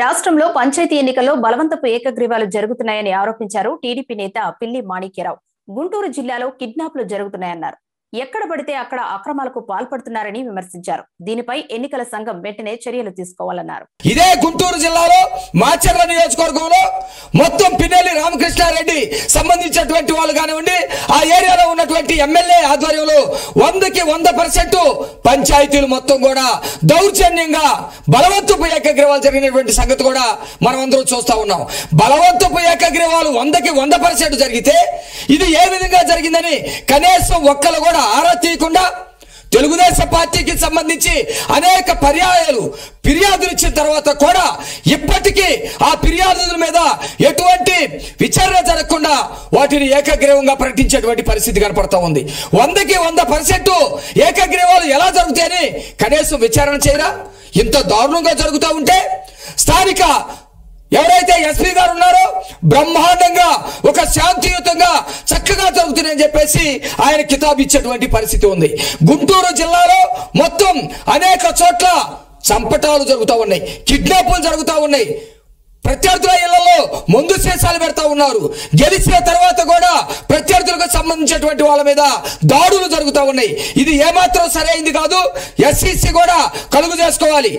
రాష్ట్రంలో పంచాయతీ ఎన్నికల్లో బలవంతపు ఏకగ్రీవాలు జరుగుతున్నాయని ఆరోపించారు టీడీపీ నేత పిల్లి మాణిక్యరావు. గుంటూరు జిల్లాలో కిడ్నాప్లు జరుగుతున్నాయన్నారు. ఎక్కడ పడితే అక్కడ అక్రమాలకు పాల్పడుతున్నారని విమర్శించారు. దీనిపై ఎన్నికల సంఘం వెంటనే చర్యలు తీసుకోవాలన్నారు. ఇదే గుంటూరు జిల్లాలో మాచర్ల నియోజకవర్గంలో రామకృష్ణారెడ్డి సంబంధించినటువంటి వాళ్ళు కానివ్వండి ఆ ఏరియాలో ఉన్నటువంటి ఎమ్మెల్యే ఆధ్వర్యంలో వందకి వంద పర్సెంట్ పంచాయతీలు మొత్తం కూడా దౌర్జన్యంగా బలవంతపు ఏకగ్రీవాలు జరిగినటువంటి సంగతి కూడా మనం అందరం చూస్తూ ఉన్నాం. బలవంతపు ఏకగ్రీవాలు వందకి వంద పర్సెంట్ జరిగితే ఇది ఏ విధంగా జరిగిందని కనీసం ఒక్కరు కూడా ఆరా తీయకుండా తెలుగుదేశం పార్టీకి సంబంధించి అనేక పర్యాయాలు ఫిర్యాదులు ఇచ్చిన తర్వాత కూడా ఇప్పటికీ ఆ ఫిర్యాదుల మీద ఎటువంటి విచారణ జరగకుండా వాటిని ఏకగ్రీవంగా ప్రకటించేటువంటి పరిస్థితి కనపడతా ఉంది. వందకి వంద పర్సెంట్ ఏకగ్రీవాలు ఎలా జరుగుతాయని కనీసం విచారణ చేయరా? ఇంత దారుణంగా జరుగుతూ ఉంటే స్థానిక ఎవరైతే ఎస్పీ గారు ఉన్నారో బ్రహ్మాండంగా ఒక శాంతియుతంగా చక్కగా అని చెప్పేసి ఆయన కితాబ్ ఇచ్చేటువంటి పరిస్థితి ఉంది. గుంటూరు జిల్లాలో మొత్తం అనేక చోట్ల చంపటాలు జరుగుతూ ఉన్నాయి. కిడ్నాపులు జరుగుతూ ఉన్నాయి. ప్రత్యర్థుల ఇళ్ళలో ముందు శేషాలు పెడతా ఉన్నారు. గెలిచిన తర్వాత కూడా ప్రత్యర్థులకు సంబంధించినటువంటి వాళ్ళ మీద దాడులు జరుగుతూ ఉన్నాయి. ఇది ఏమాత్రం సరైంది కాదు. ఎస్సీసీ కూడా కలుగు చేసుకోవాలి.